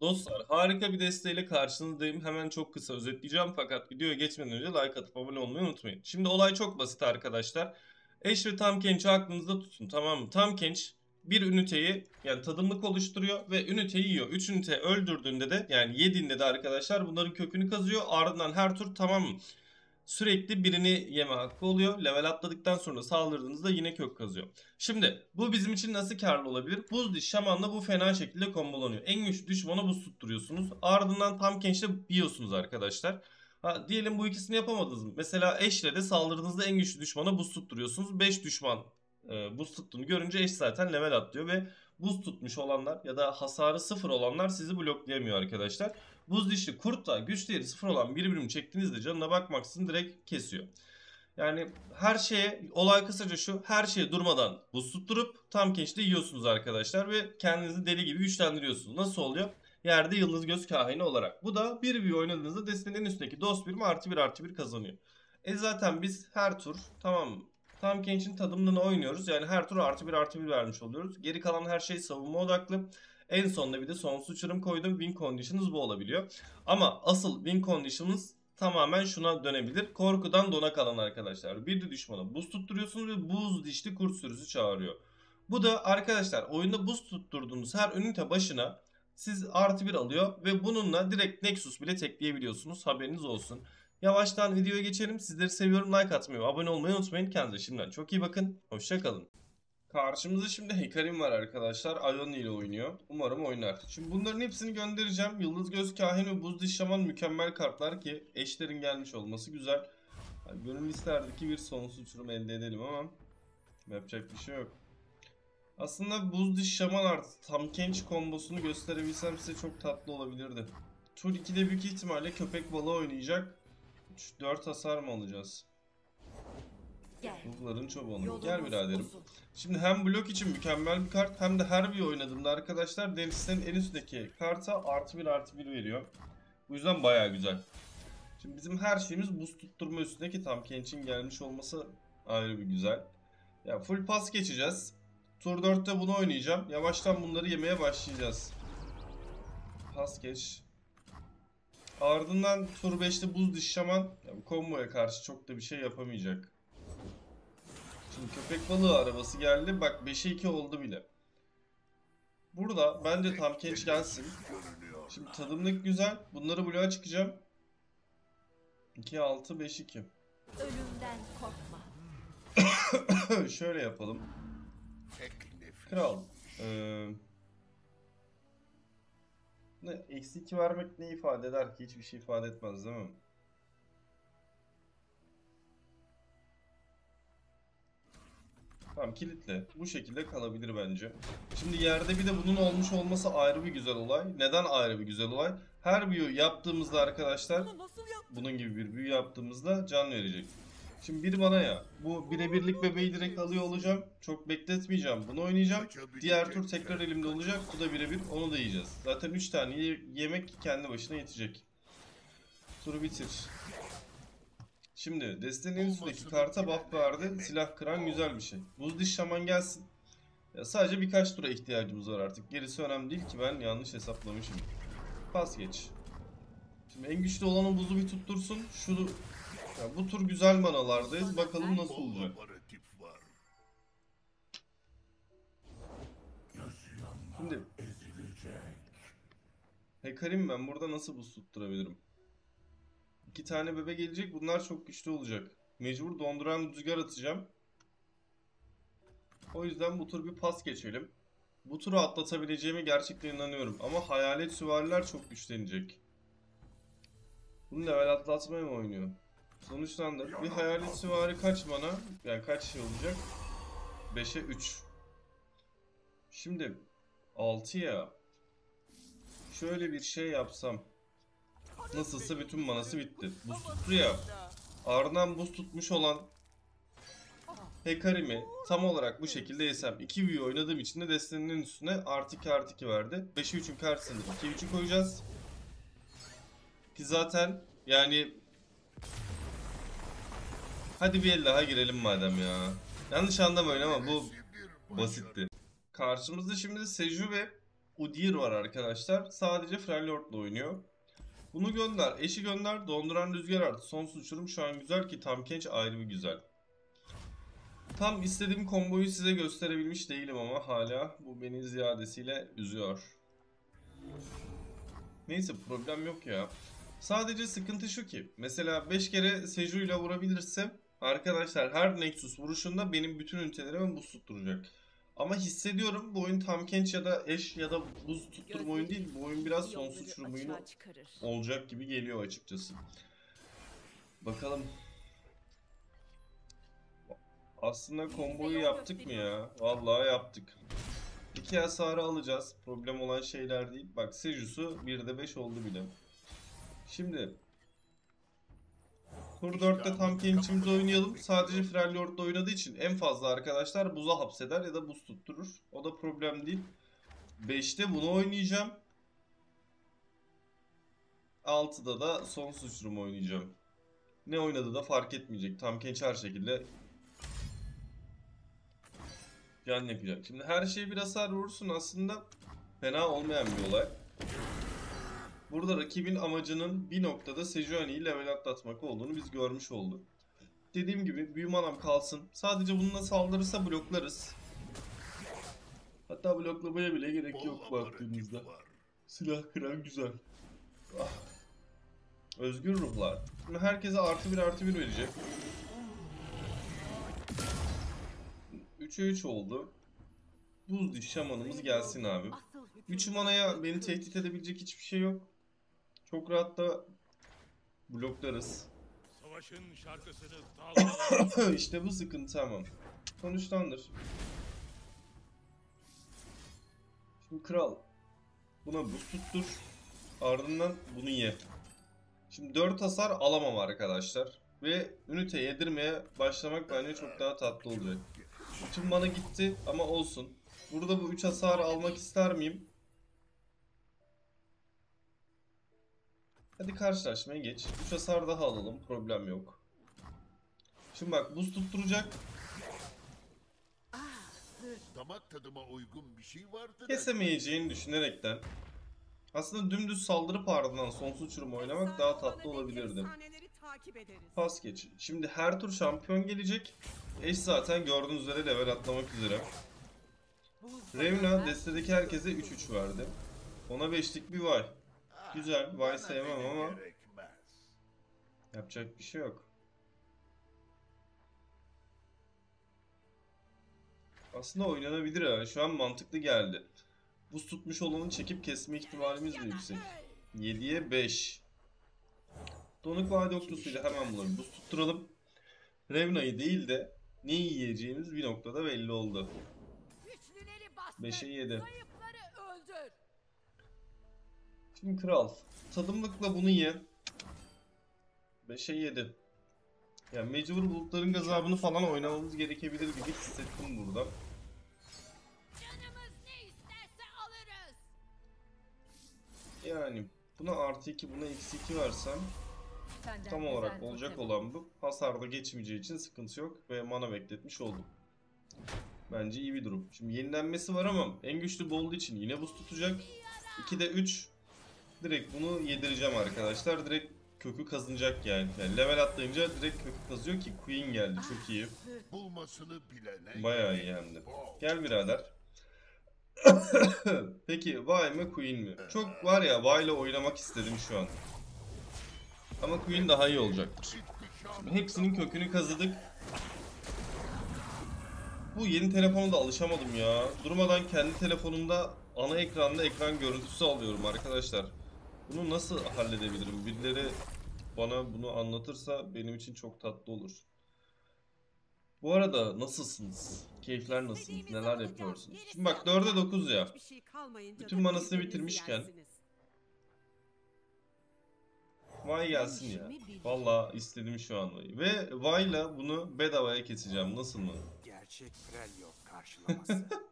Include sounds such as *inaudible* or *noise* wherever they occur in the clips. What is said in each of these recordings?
Dostlar harika bir desteğiyle karşınızdayım. Hemen çok kısa özetleyeceğim fakat videoya geçmeden önce like atıp abone olmayı unutmayın. Şimdi olay çok basit arkadaşlar. Eş ve tam kenç'i aklınızda tutun tamam mı? Tam kenç bir üniteyi yani tadımlık oluşturuyor ve üniteyi yiyor. 3 ünite öldürdüğünde de yani yediğinde de arkadaşlar bunların kökünü kazıyor. Ardından her tur tamam mı? Sürekli birini yeme hakkı oluyor. Level atladıktan sonra saldırdığınızda yine kök kazıyor. Şimdi bu bizim için nasıl karlı olabilir? Buz diş şamanla bu fena şekilde kombolanıyor. En güçlü düşmana buz tutturuyorsunuz. Ardından tam kençte yiyorsunuz arkadaşlar. Ha, diyelim bu ikisini yapamadınız? Mesela eşle de saldırdığınızda en güçlü düşmana buz tutturuyorsunuz. 5 düşman e, buz tuttuğunu görünce eş zaten level atlıyor ve buz tutmuş olanlar ya da hasarı sıfır olanlar sizi bloklayamıyor arkadaşlar. Buz dişli kurt da güç değeri sıfır olan bir birim çektiğinizde canına bakmaksızın direkt kesiyor. Yani her şeye olay kısaca şu her şeye durmadan buz tutturup tam kençte yiyorsunuz arkadaşlar ve kendinizi deli gibi güçlendiriyorsunuz. Nasıl oluyor? Yerde yıldız göz kahini olarak. Bu da bir bir oynadığınızda destenin üstündeki dost birim artı bir artı bir kazanıyor. E zaten biz her tur tamam? Tam Kench'in tadımlığını oynuyoruz. Yani her tur artı bir artı bir vermiş oluyoruz. Geri kalan her şey savunma odaklı. En sonunda bir de sonsuz uçurum koydum. Win condition'ımız bu olabiliyor. Ama asıl win condition'ımız tamamen şuna dönebilir. Korkudan dona kalan arkadaşlar. Bir de düşmana buz tutturuyorsunuz ve buz dişli kurt sürüsü çağırıyor. Bu da arkadaşlar oyunda buz tutturduğunuz her ünite başına siz artı bir alıyor ve bununla direkt Nexus bile tekleyebiliyorsunuz. Haberiniz olsun. Yavaştan videoya geçelim. Sizleri seviyorum. Like atmayı, abone olmayı unutmayın. Kendinize şimdiden çok iyi bakın. Hoşçakalın. Karşımızda şimdi Hekarim var arkadaşlar. Ion ile oynuyor. Umarım oynar. Şimdi bunların hepsini göndereceğim. Yıldız Göz Kahin ve Buz Diş Şaman mükemmel kartlar ki eşlerin gelmiş olması güzel. Yani gönül isterdi ki bir sonsuz uçurum elde edelim ama yapacak bir şey yok. Aslında Buz Diş Şaman artı Tam Kench kombosunu gösterebilsem size çok tatlı olabilirdi. Tur 2'de büyük ihtimalle köpek balığı oynayacak. 4 hasar mı alacağız? Gel. Ruhların çobanı. Yolumuz Gel biraderim. uzun. Şimdi hem blok için mükemmel bir kart hem de her bir oynadığımda arkadaşlar denizlerin en üstteki karta artı bir artı bir veriyor. Bu yüzden baya güzel. Şimdi bizim her şeyimiz buz tutturma üstündeki tam Kench'in gelmiş olması ayrı bir güzel. Ya full pas geçeceğiz. Tur 4'te bunu oynayacağım. Yavaştan bunları yemeye başlayacağız. Pas geç. Ardından tur 5'te buz diş şaman ya bu komboya karşı çok da bir şey yapamayacak. Şimdi köpek balığı arabası geldi. Bak 5'e 2 oldu bile. Burada bence tam kenç gelsin. Şimdi tadımlık güzel. Bunları bloğa çıkacağım. 2 6 5 2. Ölümden korkma. *coughs* Şöyle yapalım. Kral. Eee ne, eksi 2 vermek ne ifade eder ki? Hiçbir şey ifade etmez değil mi? Tamam kilitle. Bu şekilde kalabilir bence. Şimdi yerde bir de bunun olmuş olması ayrı bir güzel olay. Neden ayrı bir güzel olay? Her büyü yaptığımızda arkadaşlar bunun gibi bir büyü yaptığımızda can verecek. Şimdi bir bana ya. Bu birebirlik bebeği direkt alıyor olacağım. Çok bekletmeyeceğim. Bunu oynayacağım. Diğer tur tekrar elimde olacak. Bu da birebir. Onu da yiyeceğiz. Zaten 3 tane ye- yemek kendi başına yetecek. Turu bitir. Şimdi destenin en üstündeki karta buff verdi. Silah kıran güzel bir şey. Buz diş şaman gelsin. Ya sadece birkaç tura ihtiyacımız var artık. Gerisi önemli değil ki ben yanlış hesaplamışım. Pas geç. Şimdi en güçlü olanın buzu bir tuttursun. Şu ya bu tur güzel manalardayız. Bakalım nasıl olacak. Şimdi Hekarim ben burada nasıl buz tutturabilirim? İki tane bebe gelecek. Bunlar çok güçlü olacak. Mecbur donduran rüzgar atacağım. O yüzden bu tur bir pas geçelim. Bu turu atlatabileceğime gerçekten inanıyorum. Ama hayalet süvariler çok güçlenecek. Bunu level atlatmaya mı oynuyor? Sonuçlandı. Bir hayalet süvari kaç mana? Yani kaç şey olacak? 5'e 3. Şimdi 6 ya. Şöyle bir şey yapsam. Nasılsa bütün manası bitti. Buz tuttu ya. Ardından buz tutmuş olan Hekarim'i tam olarak bu şekilde yesem. 2 büyü oynadığım için de destenin üstüne artı 2 artı 2 verdi. 5'e 3'ün karşısında 2'ye 3'ü koyacağız. Ki zaten yani Hadi bir el daha girelim madem ya. Yanlış anlamayın ama bu basitti. Karşımızda şimdi Seju ve Udyr var arkadaşlar. Sadece Freljord'la oynuyor. Bunu gönder. Eşi gönder. Donduran rüzgar artı. Sonsuz uçurum şu an güzel ki Tam Kench ayrı bir güzel. Tam istediğim komboyu size gösterebilmiş değilim ama hala bu beni ziyadesiyle üzüyor. Neyse problem yok ya. Sadece sıkıntı şu ki mesela 5 kere Seju ile vurabilirsem arkadaşlar her Nexus vuruşunda benim bütün ünitelerime buz tutturacak. Ama hissediyorum bu oyun tam kenç ya da eş ya da buz tutturma oyun değil. Bu oyun biraz sonsuz uçurum oyunu olacak gibi geliyor açıkçası. Bakalım. Aslında komboyu yaptık mı ya? Vallahi yaptık. İki hasarı alacağız. Problem olan şeyler değil. Bak Seju'su 1'de 5 oldu bile. Şimdi Tur 4'te tam kençimizi oynayalım. Sadece Freljord'da oynadığı için en fazla arkadaşlar buza hapseder ya da buz tutturur. O da problem değil. 5'te bunu oynayacağım. 6'da da sonsuz uçurum oynayacağım. Ne oynadığı da fark etmeyecek. Tam Kench her şekilde can yapacak. Şimdi her şeye bir hasar vurursun aslında fena olmayan bir olay. Burada rakibin amacının bir noktada Sejuani'yi level atlatmak olduğunu biz görmüş olduk. Dediğim gibi büyü manam kalsın. Sadece bununla saldırırsa bloklarız. Hatta bloklamaya bile gerek yok baktığımızda. Silah kıran güzel. Ah. Özgür ruhlar. Şimdi herkese artı bir artı bir verecek. 3'e 3 oldu. Buz diş şamanımız gelsin abi. Asıl hüküm 3 manaya beni tehdit edebilecek hiçbir şey yok. Çok rahat da bloklarız. Savaşın şarkısını *coughs* işte bu sıkıntı tamam. Sonuçtandır. Şimdi kral. Buna buz tuttur. Ardından bunu ye. Şimdi 4 hasar alamam arkadaşlar. Ve ünite yedirmeye başlamak bence çok daha tatlı olacak. Bütün mana gitti ama olsun. Burada bu 3 hasarı almak ister miyim? Hadi karşılaşmaya geç. 3 hasar daha alalım. Problem yok. Şimdi bak buz tutturacak. Damak tadıma uygun bir şey vardı da. Kesemeyeceğini düşünerekten. Aslında dümdüz saldırıp ardından sonsuz uçurum oynamak daha tatlı olabilirdi. Efsaneleri takip ederiz. Pas geç. Şimdi her tur şampiyon gelecek. Eş zaten gördüğünüz üzere level atlamak üzere. Revna destedeki herkese 3-3 verdi. Ona 5'lik bir vay. Güzel. Vay sevmem ama gerekmez. yapacak bir şey yok. Aslında oynanabilir ha. Şu an mantıklı geldi. Buz tutmuş olanı çekip kesme ihtimalimiz de yüksek. 7'ye 5. Donuk vade oklusuyla hemen bunları buz tutturalım. Revna'yı değil de neyi yiyeceğimiz bir noktada belli oldu. Güçlüleri bastır. 5'e 7. Şimdi kral. Tadımlıkla bunu ye. 5'e 7. Yani mecbur bulutların gazabını falan oynamamız gerekebilir gibi hissettim burada. Canımız ne isterse alırız. Yani buna artı 2 buna eksi 2 versem Senden tam güzel olarak olacak olan bu. Hasarda geçmeyeceği için sıkıntı yok ve mana bekletmiş oldum. Bence iyi bir durum. Şimdi yenilenmesi var ama en güçlü bold için yine buz tutacak. 2'de 3. Direkt bunu yedireceğim arkadaşlar. Direkt kökü kazınacak yani. yani level atlayınca direkt kökü kazıyor ki Queen geldi çok iyi. Bulmasını bilene. Bayağı iyi hem de. bol. Gel birader. *coughs* Peki Vay mı Queen mi? Çok var ya Vay ile oynamak istedim şu an. Ama Queen daha iyi olacaktır. Hepsinin kökünü kazıdık. Bu yeni telefona da alışamadım ya. Durmadan kendi telefonumda ana ekranda ekran görüntüsü alıyorum arkadaşlar. Bunu nasıl halledebilirim? Birileri bana bunu anlatırsa benim için çok tatlı olur. Bu arada nasılsınız? Keyifler nasıl? Neler yapıyorsunuz? Şimdi bak 4'e 9 ya. Şey Bütün manasını bitirmişken-. Vay gelsin ya. Valla istedim şu an Vay'ı. Ve Vay'la bunu bedavaya keseceğim. Nasıl mı? Gerçek Freljord karşılaması. *laughs*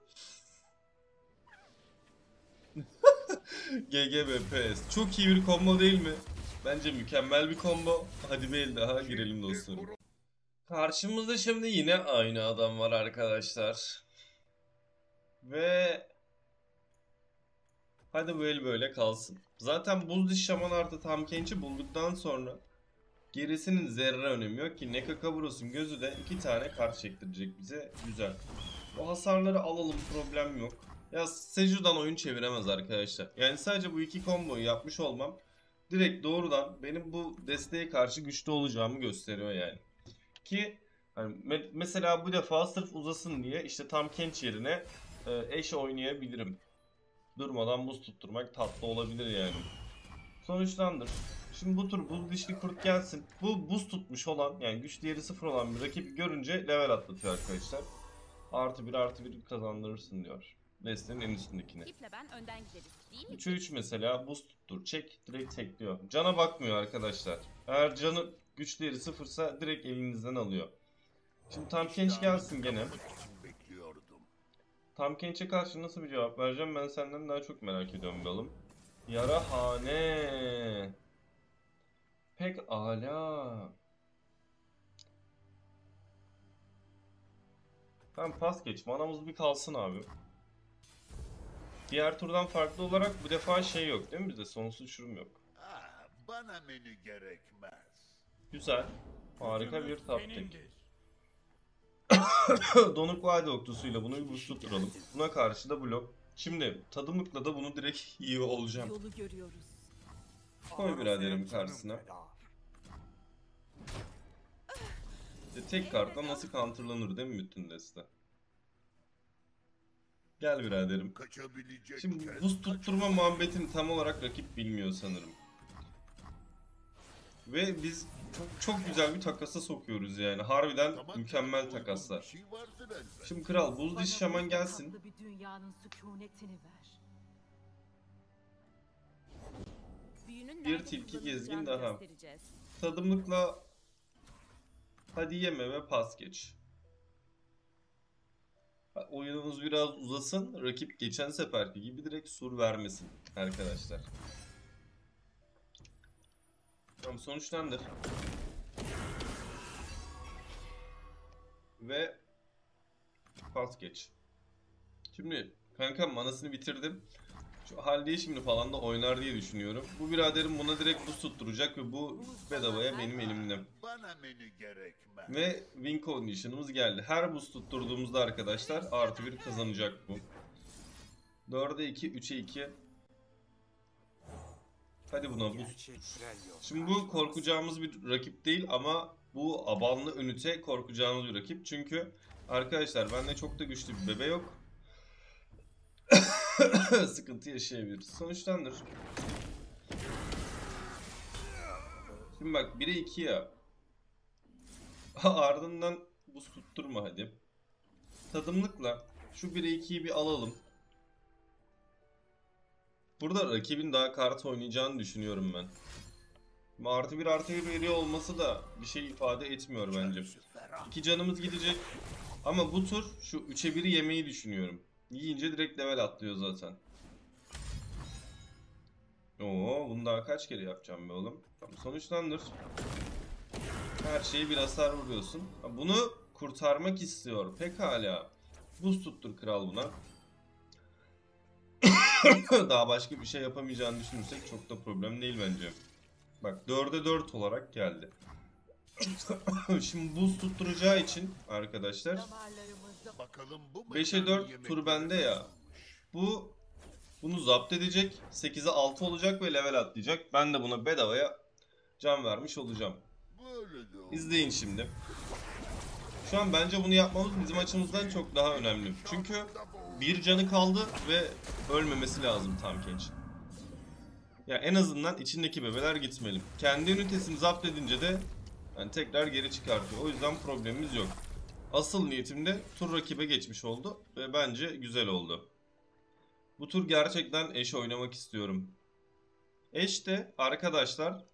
GGBPS. Çok iyi bir combo değil mi? Bence mükemmel bir combo. Hadi bir el daha girelim dostlarım. Karşımızda şimdi yine aynı adam var arkadaşlar. Ve Hadi bu el böyle kalsın. Zaten buz diş şaman artı tam kençi bulduktan sonra gerisinin zerre önemi yok ki Nekakaburos'un gözü de iki tane kart çektirecek bize. Güzel. O hasarları alalım problem yok. Ya Seju'dan oyun çeviremez arkadaşlar. Yani sadece bu iki komboyu yapmış olmam direkt doğrudan benim bu desteğe karşı güçlü olacağımı gösteriyor yani. Ki hani me- mesela bu defa sırf uzasın diye işte tam Kench yerine e, eş oynayabilirim. Durmadan buz tutturmak tatlı olabilir yani. Sonuçlandır. Şimdi bu tur buz dişli kurt gelsin. Bu buz tutmuş olan yani güç değeri sıfır olan bir rakibi görünce level atlatıyor arkadaşlar. Artı bir artı bir kazandırırsın diyor. Destenin en üstündekine. İple ben önden gideriz. Değil mi? 3'e 3 mesela buz tuttur. Çek direkt tekliyor. Cana bakmıyor arkadaşlar. Eğer canı güç değeri sıfırsa direkt elinizden alıyor. Şimdi tam Kench gelsin gene. Tam Kench'e karşı nasıl bir cevap vereceğim ben senden daha çok merak ediyorum balım. Yarahane. Pek ala. Tamam pas geç. Manamız bir kalsın abi. Diğer turdan farklı olarak bu defa şey yok değil mi bizde? Sonsuz uçurum yok. Ah, bana menü gerekmez. Güzel. Harika bir taktik. *coughs* Donuk vade oktusuyla bunu bir tutturalım. Buna karşı da blok. Şimdi tadımlıkla da bunu direkt *laughs* iyi olacağım. Yolu görüyoruz. Koy biraderim karşısına. İşte tek kartla nasıl counterlanır değil mi bütün deste? Gel biraderim. Kaçabilecek Şimdi buz tutturma muhabbetini tam olarak rakip bilmiyor sanırım. Ve biz çok, çok güzel bir takasa sokuyoruz yani. Harbiden mükemmel takaslar. Şey. Şimdi kral buz diş şaman gelsin. bir tilki gezgin daha. Tadımlıkla hadi yeme ve pas geç. Oyunumuz biraz uzasın. Rakip geçen seferki gibi direkt sur vermesin arkadaşlar. Tamam sonuçlandır. Ve pas geç. Şimdi kanka manasını bitirdim. Şu hal değişimini falan da oynar diye düşünüyorum. Bu biraderim buna direkt buz tutturacak ve bu bedavaya benim elimde. Bana menü gerekmez. Ve win condition'ımız geldi. Her buz tutturduğumuzda arkadaşlar artı bir kazanacak bu. 4'e 2, 3'e 2. Hadi buna buz. Şimdi bu korkacağımız bir rakip değil ama bu abanlı ünite korkacağımız bir rakip. Çünkü arkadaşlar bende çok da güçlü bir bebe yok. *coughs* Sıkıntı yaşayabiliriz. Sonuçlandır. Şimdi bak 1'e 2 ya. Ardından buz tutturma hadi. Tadımlıkla şu 1'e 2'yi bir alalım. Burada rakibin daha kart oynayacağını düşünüyorum ben. Ama Artı bir artı bir veriyor olması da bir şey ifade etmiyor bence. İki canımız gidecek. Ama bu tur şu 3'e 1'i yemeyi düşünüyorum. Yiyince direkt level atlıyor zaten. Oo, bunu daha kaç kere yapacağım be oğlum. Tamam, sonuçlandır. Her şeyi bir hasar vuruyorsun. Bunu kurtarmak istiyor. Pekala. Buz tuttur kral buna. *coughs* daha başka bir şey yapamayacağını düşünürsek çok da problem değil bence. Bak 4'e 4 olarak geldi. *coughs* Şimdi buz tutturacağı için arkadaşlar Bakalım bu 5'e mekanın 4 tur bende ya. Bu bunu zapt edecek. 8'e 6 olacak ve level atlayacak. Ben de buna bedavaya can vermiş olacağım. İzleyin şimdi. Şu an bence bunu yapmamız bizim açımızdan çok daha önemli. Çünkü bir canı kaldı ve ölmemesi lazım tam genç. Ya en azından içindeki bebeler gitmeli. Kendi ünitesini zapt edince de yani tekrar geri çıkartıyor. O yüzden problemimiz yok. Asıl niyetim de tur rakibe geçmiş oldu ve bence güzel oldu. Bu tur gerçekten eş oynamak istiyorum. Eş de arkadaşlar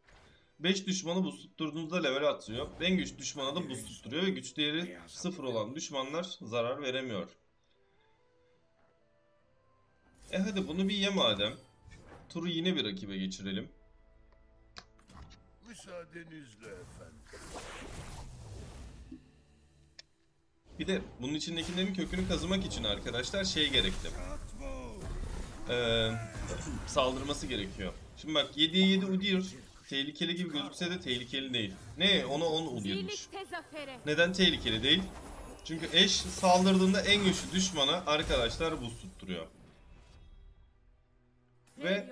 5 düşmanı buz tutturduğunuzda level atıyor. En güç düşmana da buz tutturuyor ve güç değeri 0 olan düşmanlar zarar veremiyor. E hadi bunu bir ye madem. Turu yine bir rakibe geçirelim. Müsaadenizle efendim. Bir de bunun içindekilerin kökünü kazımak için arkadaşlar şey gerekli. Ee, saldırması gerekiyor. Şimdi bak 7'ye 7 Udyr tehlikeli gibi gözükse de tehlikeli değil. Ne? Ona 10 Udyr'miş. Neden tehlikeli değil? Çünkü eş saldırdığında en güçlü düşmana arkadaşlar buz tutturuyor. Ve.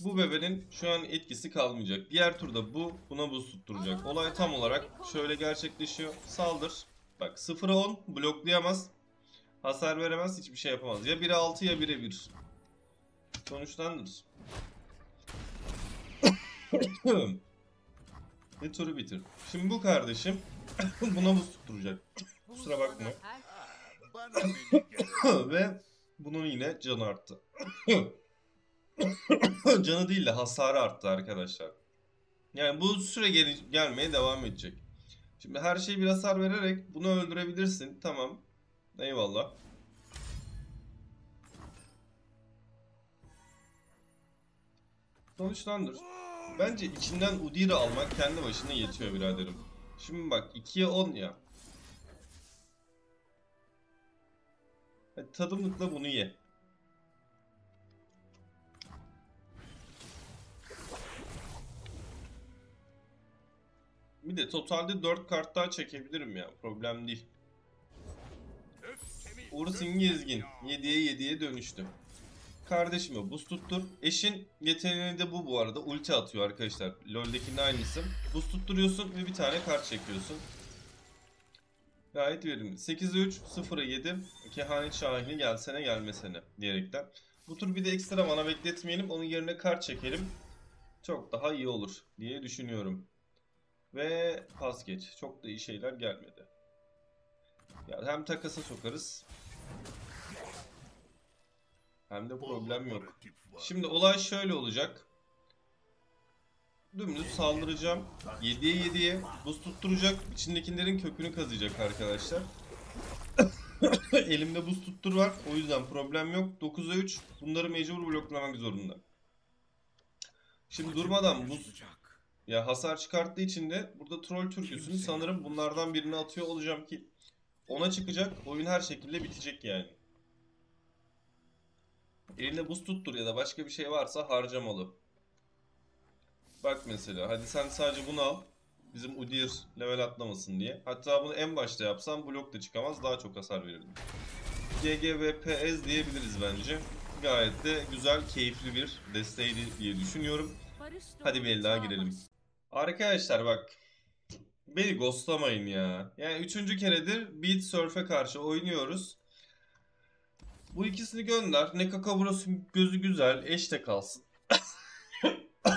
Bu bebenin şu an etkisi kalmayacak. Diğer turda bu buna buz tutturacak. Olay tam olarak şöyle gerçekleşiyor. Saldır. Bak 0'a 10 bloklayamaz. Hasar veremez. Hiçbir şey yapamaz. Ya 1'e 6 ya 1'e 1. Sonuçlandır. *coughs* Ve turu bitir. Şimdi bu kardeşim *coughs* buna buz tutturacak. Kusura bakma. *coughs* Gerek. Ve bunun yine canı arttı. canı değil de hasarı arttı arkadaşlar. Yani bu süre gel- gelmeye devam edecek. Şimdi her şeyi bir hasar vererek bunu öldürebilirsin. Tamam. Eyvallah. Sonuçlandır. Bence içinden Udyr'i almak kendi başına yetiyor biraderim. Şimdi bak 2'ye 10 ya. Hadi tadımlıkla bunu ye. Bir de totalde 4 kart daha çekebilirim ya. Problem değil. Ursin Gezgin 7'ye 7'ye dönüştü. Kardeşime buz tuttur. Eşin yeteneği de bu bu arada. Ulti atıyor arkadaşlar. LoL'dekinin aynısı. Buz tutturuyorsun ve bir tane kart çekiyorsun. Gayet verimli. 8'e 3, 0'a 7. Kehanet Şahini gelsene gelmesene diyerekten. Bu tur bir de ekstra mana bekletmeyelim. Onun yerine kart çekelim. Çok daha iyi olur diye düşünüyorum. Ve pas geç. Çok da iyi şeyler gelmedi. Ya hem takasa sokarız. Hem de problem yok. Şimdi olay şöyle olacak. Dümdüz saldıracağım. 7'ye 7'ye buz tutturacak. İçindekilerin kökünü kazıyacak arkadaşlar. *coughs* Elimde buz tuttur var. O yüzden problem yok. 9'a 3. Bunları mecbur bloklamak zorunda. Şimdi durmadan buz. Ya hasar çıkarttığı için de burada troll türküsünü sanırım bunlardan birini atıyor olacağım ki ona çıkacak. Oyun her şekilde bitecek yani. Elinde buz tuttur ya da başka bir şey varsa harcamalı. Bak mesela hadi sen sadece bunu al. Bizim Udyr level atlamasın diye. Hatta bunu en başta yapsam blok da çıkamaz daha çok hasar verirdim. GGVPS diyebiliriz bence. Gayet de güzel, keyifli bir desteğiydi diye düşünüyorum. Hadi bir el daha girelim. Arkadaşlar bak. Beni ghostlamayın ya. Yani üçüncü keredir Beat Surf'e karşı oynuyoruz. Bu ikisini gönder. Nekaka burası gözü güzel. Eşte kalsın.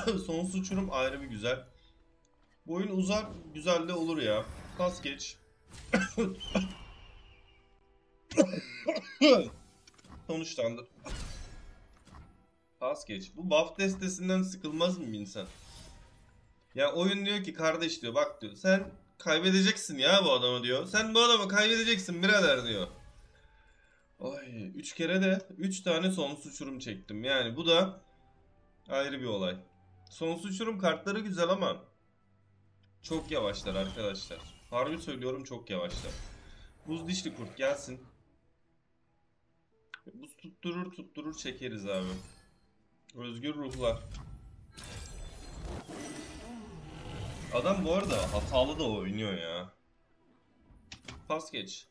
*coughs* Sonsuz uçurum ayrı bir güzel. Bu oyun uzar. Güzel de olur ya. Pas geç. *coughs* Sonuçlandı. Pas geç. Bu buff destesinden sıkılmaz mı insan? Ya oyun diyor ki kardeş diyor bak diyor sen kaybedeceksin ya bu adamı diyor. Sen bu adamı kaybedeceksin birader diyor. Ay 3 kere de 3 tane sonsuz uçurum çektim. Yani bu da ayrı bir olay. Sonsuz uçurum kartları güzel ama çok yavaşlar arkadaşlar. Harbi söylüyorum çok yavaşlar. Buz dişli kurt gelsin. Buz tutturur tutturur çekeriz abi. Özgür ruhlar. Adam bu arada hatalı da oynuyor ya. Pas geç.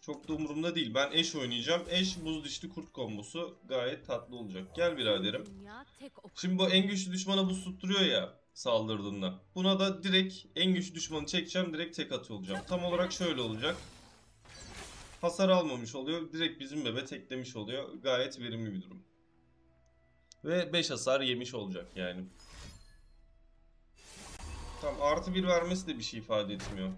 Çok da umurumda değil. Ben eş oynayacağım. Eş buz dişli kurt kombosu gayet tatlı olacak. Gel biraderim. Şimdi bu en güçlü düşmana buz tutturuyor ya saldırdığında. Buna da direkt en güçlü düşmanı çekeceğim. Direkt tek atıyor olacağım. Tam olarak şöyle olacak. Hasar almamış oluyor. Direkt bizim bebe teklemiş oluyor. Gayet verimli bir durum. Ve 5 hasar yemiş olacak yani. Tam artı bir vermesi de bir şey ifade etmiyor.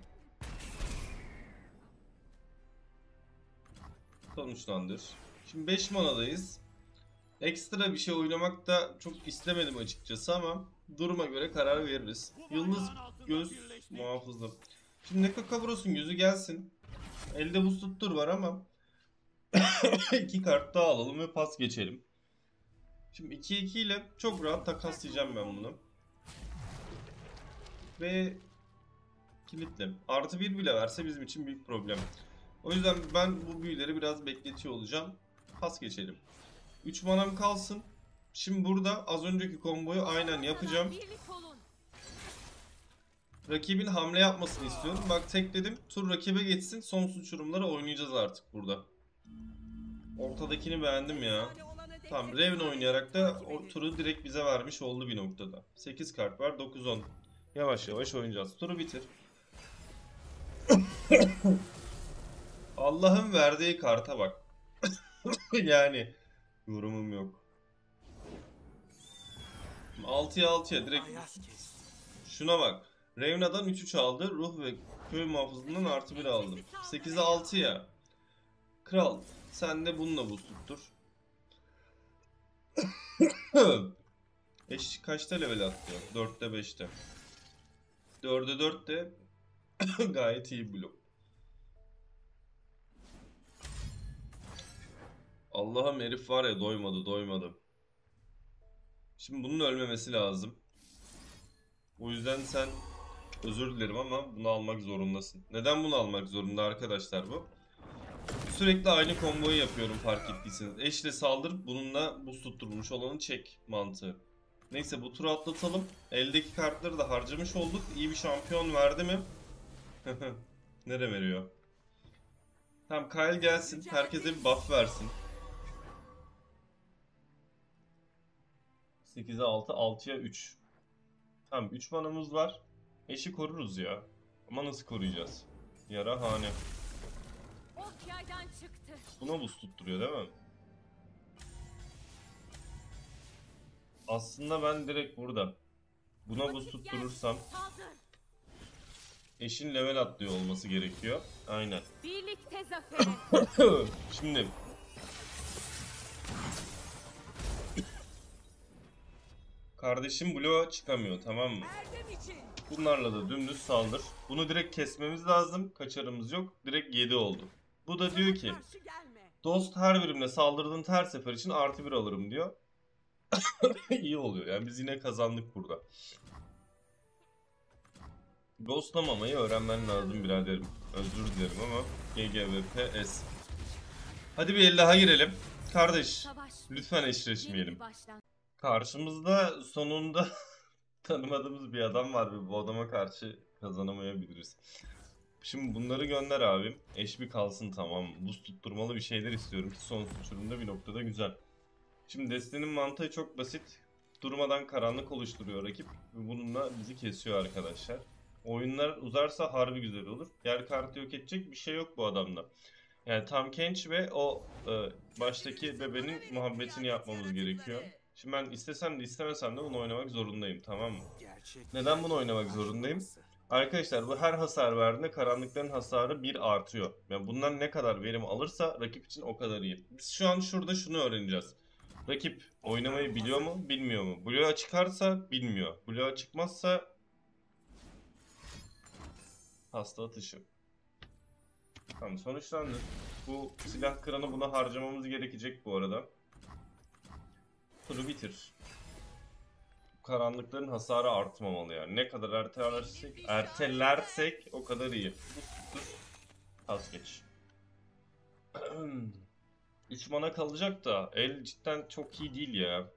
Sonuçlandır. Şimdi 5 manadayız. Ekstra bir şey oynamak da çok istemedim açıkçası ama duruma göre karar veririz. Yıldız göz muhafızı. Şimdi Neko Kavros'un gözü gelsin. Elde buz tuttur var ama *coughs* iki kart daha alalım ve pas geçelim. Şimdi 2-2 ile çok rahat takaslayacağım ben bunu. Ve kilitli. Artı 1 bile verse bizim için büyük problem. O yüzden ben bu büyüleri biraz bekletiyor olacağım. Pas geçelim. 3 manam kalsın. Şimdi burada az önceki komboyu aynen yapacağım. Rakibin hamle yapmasını istiyorum. Bak tekledim. Tur rakibe geçsin. Sonsuz uçurumları oynayacağız artık burada. Ortadakini beğendim ya. Tamam Raven oynayarak da o turu direkt bize vermiş oldu bir noktada. 8 kart var 9-10. Yavaş yavaş oynayacağız. Turu bitir. Allah'ın verdiği karta bak. *laughs* yani yorumum yok. 6'ya 6'ya direkt. Şuna bak. Reyna'dan 3-3 aldı. Ruh ve köy muhafızından artı 1 aldım. 8'e 6 ya. Kral sen de bununla buz tuttur. *laughs* Eş kaçta level attı? 4'te 5'te. 4'e 4'te *coughs* gayet iyi blok. Allah'ım herif var ya doymadı doymadı. Şimdi bunun ölmemesi lazım. O yüzden sen özür dilerim ama bunu almak zorundasın. Neden bunu almak zorunda arkadaşlar bu? Sürekli aynı komboyu yapıyorum fark ettiyseniz. Eşle saldır bununla buz tutturmuş olanı çek mantığı. Neyse bu turu atlatalım. Eldeki kartları da harcamış olduk. İyi bir şampiyon verdi mi? *laughs* Nere veriyor? Tamam Kyle gelsin. Herkese bir buff versin. 8'e 6, 6'ya 3. Tamam 3 manamız var. Eşi koruruz ya. Ama nasıl koruyacağız? Yara hane. Buna buz tutturuyor değil mi? Aslında ben direkt burada. Buna buz tutturursam eşin level atlıyor olması gerekiyor. Aynen. Birlikte zafere. *coughs* Şimdi Kardeşim bloğa çıkamıyor tamam mı? Bunlarla da dümdüz saldır. Bunu direkt kesmemiz lazım. Kaçarımız yok. Direkt 7 oldu. Bu da diyor ki Dost her birimle saldırdığın her sefer için artı bir alırım diyor. *laughs* İyi oluyor yani biz yine kazandık burada. Ghostlamamayı öğrenmen lazım biraderim. Özür dilerim ama GGVPS. Hadi bir el daha girelim. Kardeş lütfen eşleşmeyelim. Karşımızda sonunda *laughs* tanımadığımız bir adam var ve bu adama karşı kazanamayabiliriz. Şimdi bunları gönder abim. Eş bir kalsın tamam. Buz tutturmalı bir şeyler istiyorum ki son uçurumda bir noktada güzel. Şimdi destenin mantığı çok basit. Durmadan karanlık oluşturuyor rakip ve bununla bizi kesiyor arkadaşlar. Oyunlar uzarsa harbi güzel olur. Yer kartı yok edecek bir şey yok bu adamda. Yani Tam Kench ve o e, baştaki bebenin muhabbetini yapmamız gerekiyor. Şimdi ben istesem de istemesem de bunu oynamak zorundayım tamam mı? Neden bunu oynamak zorundayım? Arkadaşlar bu her hasar verdiğinde karanlıkların hasarı 1 artıyor. Yani bundan ne kadar verim alırsa rakip için o kadar iyi. Biz şu an şurada şunu öğreneceğiz. Rakip oynamayı biliyor mu, bilmiyor mu? Bloğa çıkarsa bilmiyor. Bloğa çıkmazsa hasta atışı. Tamam sonuçlandı. Bu silah kıranı buna harcamamız gerekecek bu arada. Turu bitir. Karanlıkların hasarı artmamalı yani. Ne kadar ertelersek, ertelersek o kadar iyi. Pas geç. *clears throat* 3 mana kalacak da el cidden çok iyi değil ya.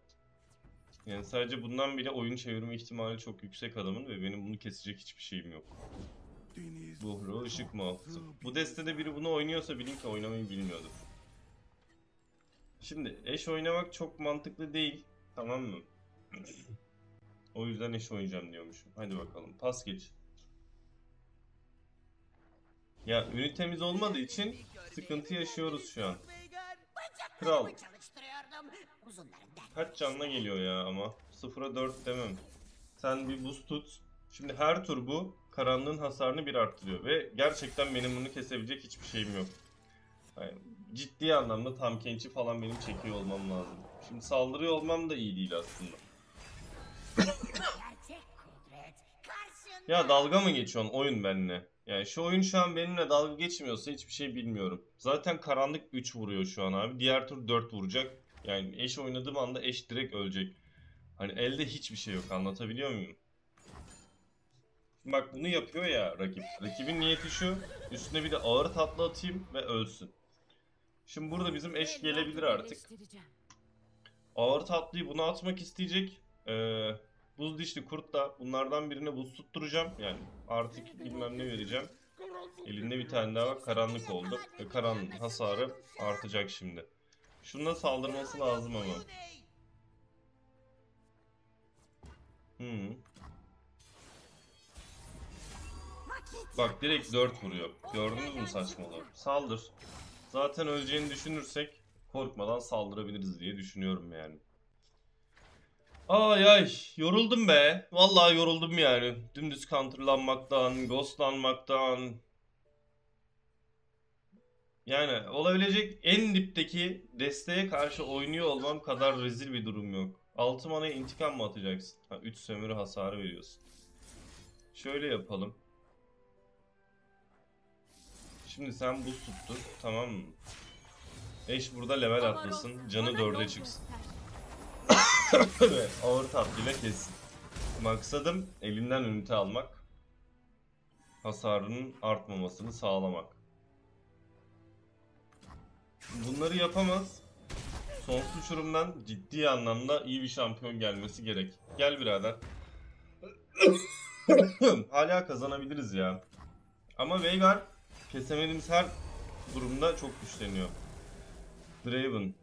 Yani sadece bundan bile oyun çevirme ihtimali çok yüksek adamın ve benim bunu kesecek hiçbir şeyim yok. Buhru, ışık muhafızı. Bu destede biri bunu oynuyorsa bilin ki oynamayı bilmiyordur. Şimdi eş oynamak çok mantıklı değil. Tamam mı? o yüzden eş oynayacağım diyormuşum. Hadi bakalım. Pas geç. Ya ünitemiz olmadığı için sıkıntı yaşıyoruz şu an. Kral. Kaç canla geliyor ya ama. 0'a 4 demem. Sen bir boost tut. Şimdi her tur bu karanlığın hasarını bir arttırıyor ve gerçekten benim bunu kesebilecek hiçbir şeyim yok. Yani ciddi anlamda tam kençi falan benim çekiyor olmam lazım. Şimdi saldırıyor olmam da iyi değil aslında. Ya dalga mı geçiyorsun oyun benimle? Yani şu oyun şu an benimle dalga geçmiyorsa hiçbir şey bilmiyorum. Zaten karanlık 3 vuruyor şu an abi. Diğer tur 4 vuracak. Yani eş oynadığım anda eş direkt ölecek. Hani elde hiçbir şey yok anlatabiliyor muyum? Bak bunu yapıyor ya rakip. Rakibin niyeti şu. Üstüne bir de ağır tatlı atayım ve ölsün. Şimdi burada bizim eş gelebilir artık. Ağır tatlıyı buna atmak isteyecek. Ee, buz dişli kurt da bunlardan birine buz tutturacağım. Yani artık bilmem ne vereceğim. Elinde bir tane daha var. Karanlık oldu. Ve karanlığın hasarı artacak şimdi. Şuna saldırması lazım ama. Hmm. Bak direkt 4 vuruyor. Gördünüz mü saçmalığı? Saldır. Zaten öleceğini düşünürsek korkmadan saldırabiliriz diye düşünüyorum yani. Ay ay yoruldum be. Vallahi yoruldum yani. Dümdüz counterlanmaktan, ghostlanmaktan. Yani olabilecek en dipteki desteğe karşı oynuyor olmam kadar rezil bir durum yok. 6 manaya intikam mı atacaksın? Ha, 3 sömürü hasarı veriyorsun. Şöyle yapalım. Şimdi sen buz tuttun tamam mı? Eş burada level atlasın. Canı Bana 4'e yol çıksın. Ağır tatlıyla kessin. Maksadım elinden ünite almak. Hasarının artmamasını sağlamak. Bunları yapamaz. Sonsuz uçurumdan ciddi anlamda iyi bir şampiyon gelmesi gerek. Gel birader. *coughs* Hala kazanabiliriz ya. Ama Veigar kesemediğimiz her durumda çok güçleniyor. Draven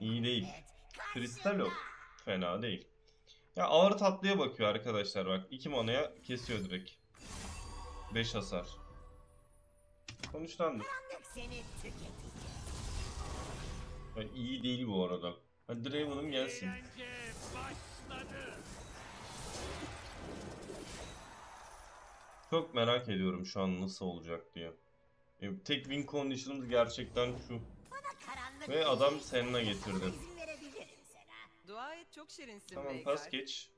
iyi değil. Kristalo fena değil. Ya ağır tatlıya bakıyor arkadaşlar bak. 2 manaya kesiyor direkt. 5 hasar. Sonuçlandı. Ya iyi değil bu arada. Hadi Draven'ım gelsin. Çok merak ediyorum şu an nasıl olacak diye. E, tek win condition'ımız gerçekten şu. Ve adam Senna getirdi. Çok şirinsin Tamam Veigar. pas geç.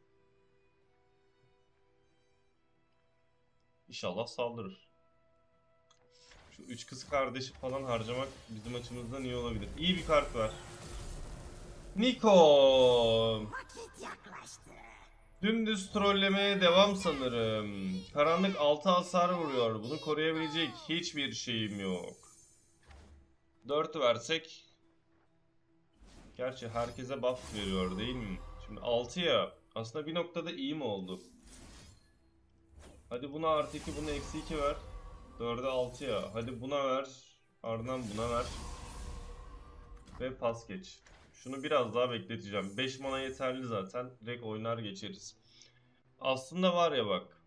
İnşallah saldırır. Şu üç kız kardeşi falan harcamak bizim açımızdan iyi olabilir. İyi bir kart var. Niko. Dümdüz trollemeye devam sanırım. Karanlık 6 hasar vuruyor. Bunu koruyabilecek hiçbir şeyim yok. 4 versek Gerçi herkese buff veriyor değil mi? Şimdi 6 ya. Aslında bir noktada iyi mi oldu? Hadi buna artı 2 buna eksi 2 ver. 4'e 6 ya. Hadi buna ver. Ardından buna ver. Ve pas geç. Şunu biraz daha bekleteceğim. 5 mana yeterli zaten. Direkt oynar geçeriz. Aslında var ya bak.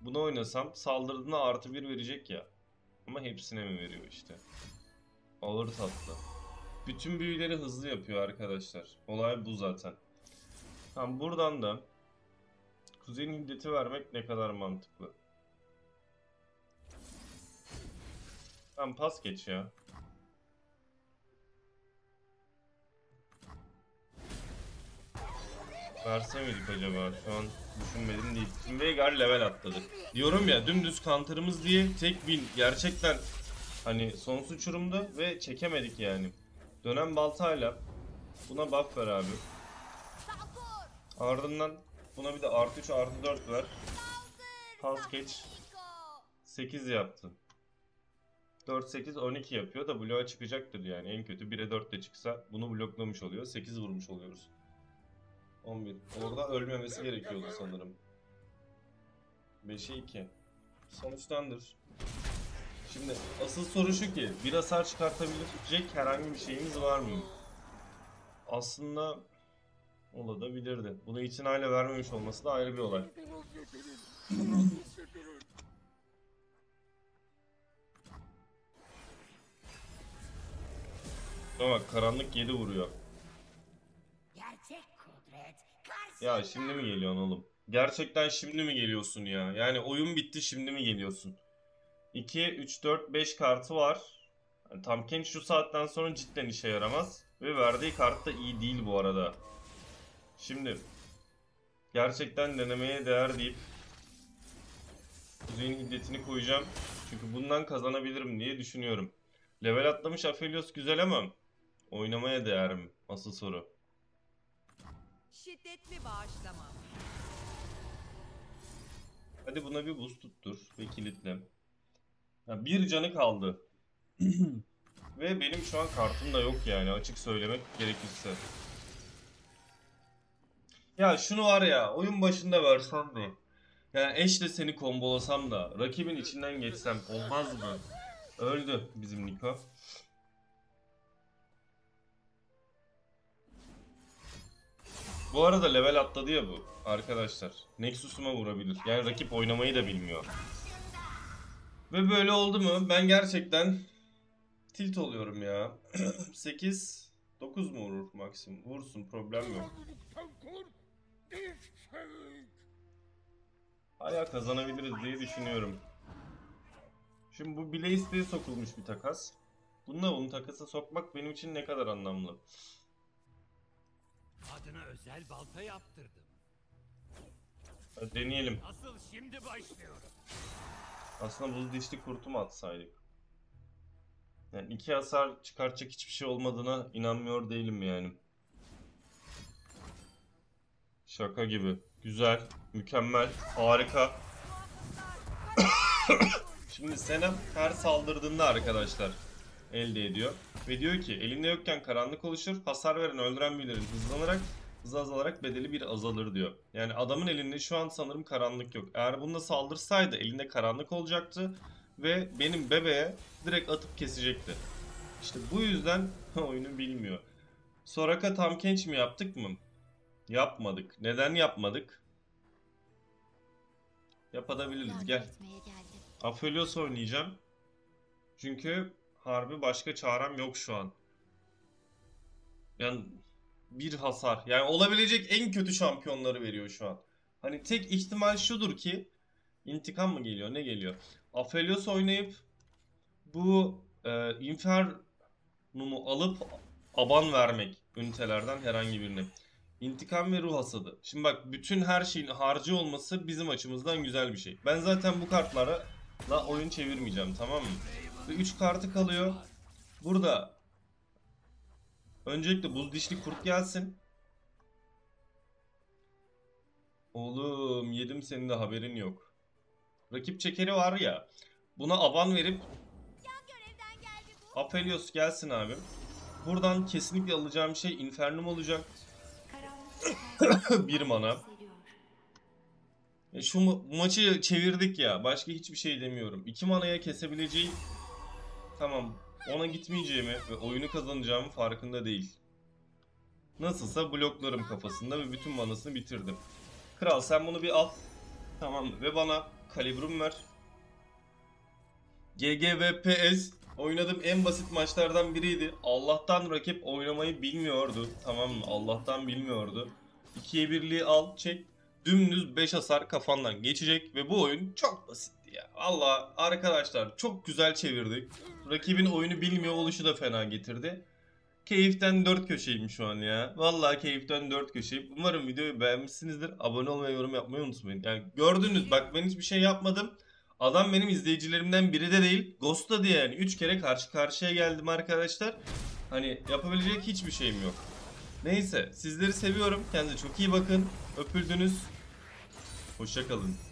Bunu oynasam saldırdığına artı 1 verecek ya. Ama hepsine mi veriyor işte. Ağır tatlı. Bütün büyüleri hızlı yapıyor arkadaşlar. Olay bu zaten. Tamam buradan da kuzeyin hiddeti vermek ne kadar mantıklı. Tamam pas geç ya. Verse miydik acaba? Şu an düşünmedim değil. Şimdi Veigar level atladı. Diyorum ya dümdüz counter'ımız diye tek win gerçekten hani sonsuz uçurumda ve çekemedik yani. Dönen baltayla buna buff ver abi. Ardından buna bir de artı 3 artı 4 ver. Pas geç. 8 yaptı. 4 8 12 yapıyor da bloğa çıkacaktır yani en kötü 1'e 4 de çıksa bunu bloklamış oluyor. 8 vurmuş oluyoruz. 11. Orada ölmemesi gerekiyordu sanırım. 5'e 2. Sonuçtandır. Şimdi asıl soru şu ki bir hasar çıkartabilecek herhangi bir şeyimiz var mı? Aslında olabilirdi. Bunu itinayla vermemiş olması da ayrı bir olay. Ama karanlık 7 vuruyor. Ya şimdi mi geliyorsun oğlum? Gerçekten şimdi mi geliyorsun ya? Yani oyun bitti şimdi mi geliyorsun? 2, 3, 4, 5 kartı var. Yani Tamken şu saatten sonra cidden işe yaramaz. Ve verdiği kart da iyi değil bu arada. Şimdi gerçekten denemeye değer deyip Kuzey'in hiddetini koyacağım. Çünkü bundan kazanabilirim diye düşünüyorum. Level atlamış Aphelios güzel ama oynamaya değer mi? Asıl soru. Şiddetli bağışlama. Hadi buna bir buz tuttur ve kilitle. Ya bir canı kaldı. *clears throat* Ve benim şu an kartım da yok yani açık söylemek gerekirse. Ya şunu var ya oyun başında versem de. Yani eşle seni kombolasam da rakibin içinden geçsem olmaz mı? Öldü bizim Niko. Bu arada level atladı ya bu arkadaşlar. Nexus'uma vurabilir. Yani rakip oynamayı da bilmiyor. Ve böyle oldu mu ben gerçekten tilt oluyorum ya. *clears throat* 8 9 mu vurur maksimum? Vursun problem yok. Hala kazanabiliriz diye düşünüyorum. Şimdi bu bile isteye sokulmuş bir takas. Bununla bunu takasa sokmak benim için ne kadar anlamlı. Adına özel balta yaptırdım. Hadi deneyelim. Asıl şimdi başlıyorum. Aslında buz dişli kurtu mu atsaydık? Yani iki hasar çıkartacak hiçbir şey olmadığına inanmıyor değilim yani. Şaka gibi. Güzel, mükemmel, harika. *coughs* Şimdi Senem her saldırdığında arkadaşlar elde ediyor. Ve diyor ki elinde yokken karanlık oluşur. Hasar veren öldüren birileri hızlanarak hızı azalarak bedeli bir azalır diyor. Yani adamın elinde şu an sanırım karanlık yok. Eğer bununla saldırsaydı elinde karanlık olacaktı. Ve benim bebeğe direkt atıp kesecekti. İşte bu yüzden *laughs* oyunu bilmiyor. Soraka tam genç mi yaptık mı? Yapmadık. Neden yapmadık? Yapabiliriz gel. Aphelios oynayacağım. Çünkü harbi başka çarem yok şu an. Yani bir hasar. Yani olabilecek en kötü şampiyonları veriyor şu an. Hani tek ihtimal şudur ki intikam mı geliyor ne geliyor? Aphelios oynayıp bu e, Infernum'u alıp aban vermek ünitelerden herhangi birine. İntikam ve ruh hasadı. Şimdi bak bütün her şeyin harcı olması bizim açımızdan güzel bir şey. Ben zaten bu kartlara la oyun çevirmeyeceğim tamam mı? Ve 3 kartı kalıyor. Burada öncelikle buz dişli kurt gelsin. Oğlum yedim senin de haberin yok. Rakip çekeri var ya. Buna avan verip Aphelios gelsin abi. Buradan kesinlikle alacağım şey Infernum olacak. *coughs* bir mana. E şu ma- maçı çevirdik ya. Başka hiçbir şey demiyorum. 2 manaya kesebileceği tamam ona gitmeyeceğimi ve oyunu kazanacağımı farkında değil. Nasılsa bloklarım kafasında ve bütün manasını bitirdim. Kral sen bunu bir al. Tamam? Ve bana kalibrum ver. GGVPS oynadığım en basit maçlardan biriydi. Allah'tan rakip oynamayı bilmiyordu. Tamam mı? Allah'tan bilmiyordu. 2'ye birliği al, çek. Dümdüz 5 hasar kafandan geçecek ve bu oyun çok basitti ya. Valla arkadaşlar çok güzel çevirdik. Rakibin oyunu bilmiyor oluşu da fena getirdi. Keyiften dört köşeyim şu an ya. Vallahi keyiften dört köşeyim. Umarım videoyu beğenmişsinizdir. Abone olmayı, yorum yapmayı unutmayın. Yani gördünüz bak ben hiçbir şey yapmadım. Adam benim izleyicilerimden biri de değil. Ghost'ta diye yani 3 kere karşı karşıya geldim arkadaşlar. Hani yapabilecek hiçbir şeyim yok. Neyse sizleri seviyorum. Kendinize çok iyi bakın. Öpüldünüz. Hoşçakalın.